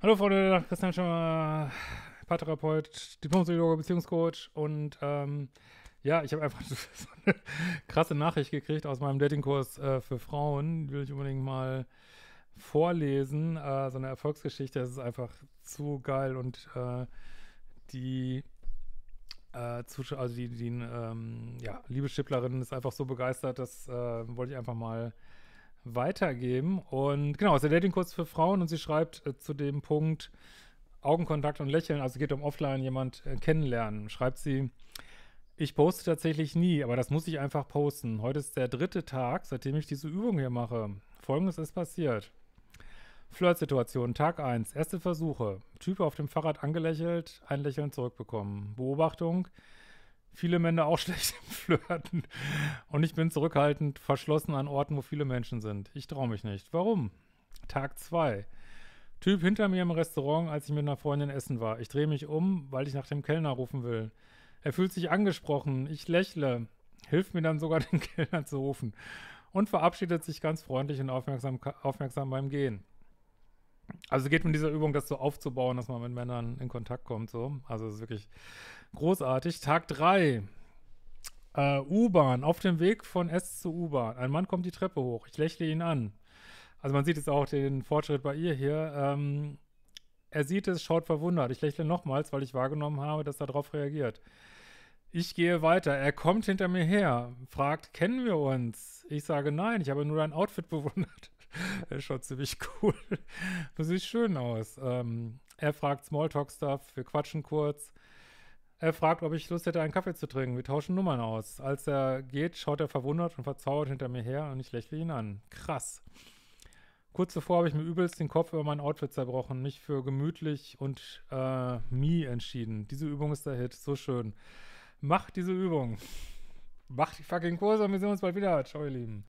Hallo Freunde, Christian Schimmer, Paartherapeut, Diplompsychologe, Beziehungscoach und ähm, ja, ich habe einfach so eine krasse Nachricht gekriegt aus meinem Datingkurs äh, für Frauen, die will ich unbedingt mal vorlesen, äh, so eine Erfolgsgeschichte, das ist einfach zu geil und äh, die äh, also die, die ähm, ja, liebe ist einfach so begeistert, das äh, wollte ich einfach mal weitergeben. Und genau, es ist der Datingkurs für Frauen und sie schreibt äh, zu dem Punkt Augenkontakt und Lächeln, also geht um offline jemand äh, kennenlernen. Schreibt sie, ich poste tatsächlich nie, aber das muss ich einfach posten. Heute ist der dritte Tag, seitdem ich diese Übung hier mache. Folgendes ist passiert. Flirtsituation, Tag 1, erste Versuche. Typ auf dem Fahrrad angelächelt, ein Lächeln zurückbekommen. Beobachtung, viele Männer auch schlecht im Flirten. Und ich bin zurückhaltend, verschlossen an Orten, wo viele Menschen sind. Ich traue mich nicht. Warum? Tag 2. Typ hinter mir im Restaurant, als ich mit einer Freundin essen war. Ich drehe mich um, weil ich nach dem Kellner rufen will. Er fühlt sich angesprochen. Ich lächle. Hilft mir dann sogar, den Kellner zu rufen. Und verabschiedet sich ganz freundlich und aufmerksam, aufmerksam beim Gehen. Also es geht mit dieser Übung, das so aufzubauen, dass man mit Männern in Kontakt kommt. So. Also es ist wirklich großartig. Tag 3. Äh, U-Bahn, auf dem Weg von S zu U-Bahn. Ein Mann kommt die Treppe hoch. Ich lächle ihn an. Also man sieht jetzt auch den Fortschritt bei ihr hier. Ähm, er sieht es, schaut verwundert. Ich lächle nochmals, weil ich wahrgenommen habe, dass er darauf reagiert. Ich gehe weiter. Er kommt hinter mir her, fragt, kennen wir uns? Ich sage nein, ich habe nur dein Outfit bewundert. schaut ziemlich cool. Du siehst schön aus. Ähm, er fragt Smalltalk-Stuff, wir quatschen kurz. Er fragt, ob ich Lust hätte, einen Kaffee zu trinken. Wir tauschen Nummern aus. Als er geht, schaut er verwundert und verzaubert hinter mir her und ich lächle ihn an. Krass. Kurz zuvor habe ich mir übelst den Kopf über mein Outfit zerbrochen, mich für gemütlich und äh, me entschieden. Diese Übung ist der Hit, so schön. Mach diese Übung. Mach die fucking Kurse und wir sehen uns bald wieder. Ciao, ihr Lieben.